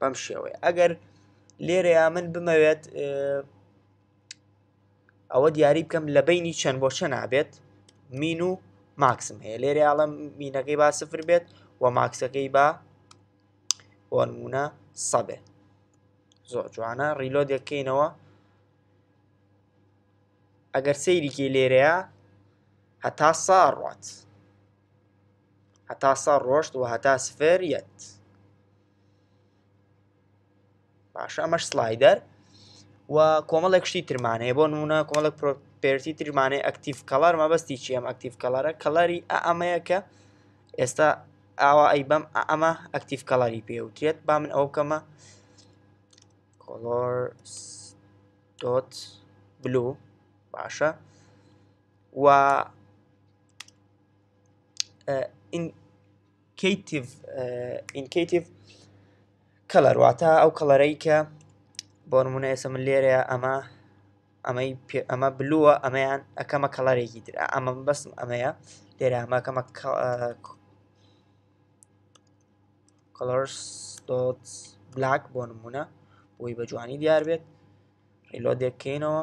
بەم شێوەیە ئەگەر لێرەیە من بمەوێت ئەوە دیاری بکەم لە بینی چەند بۆ چە نابێت مین و ماکسم هەیە لێرە ئاڵم مینەکەی با سفر بێت و ماکسەکەی با وەنمونە سەبێ زۆر جوانە ڕیلۆ دەکەینەوە ئەگەر سەیریکی لێرەیە هەتا ساڕات هەتا سەر ڕۆشت و هەتا سفر یەت باشە ئەمەش سلایدەر و کۆمەڵێک شتی ترمانەیە بۆ نمونە کۆمەڵک پێرتی ترمانەی ئەکتیف کەڵار مەبەستی چی ئەم ئەکتیف کەڵارە کەڵاری ئەمەیە کە ئێستا ئاوا ئەی بەم ئەمە ئەکتیف کەڵاری پێوترێت با من ئەو بکەمە کۆڵۆر دۆت بلو باشە و ئینکەیتیڤ کەڵەر واتە ئەو کەڵەرەی کە بۆ نمونە ئێسە من لێرەیە ئەمە ئەمەی ئەمە بلووە ئەمەیان ئەەکەمە کەڵەرێکی تر ئەمە بەسم ئەمەیە لێرە ئەمەکەمە کەڵرس بلاک بۆ نمونە بۆی بە جوانی دیار بێت ڕیلۆ دەکەینەوە